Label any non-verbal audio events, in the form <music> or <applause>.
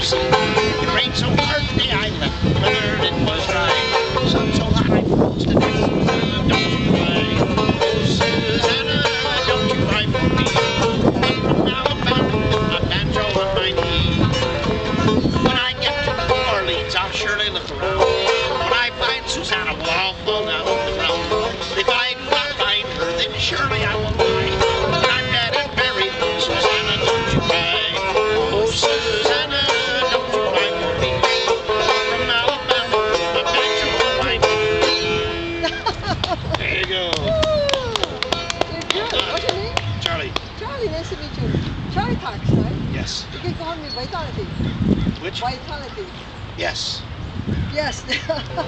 sea. It rained so hard it was dry. Sun so hot I froze to death. Don't you cry. Oh, Susanna, don't you cry for me. A banjo on my knee. When I get to New Orleans, I'll look around. When I find Susanna, well. If I do not find her, then surely I There you go. You're good. What's your name? Charlie. Charlie, nice to meet you. Charlie Cox, right? Yes. You can call me Vitality. Which? Vitality. Yes. Yes. <laughs>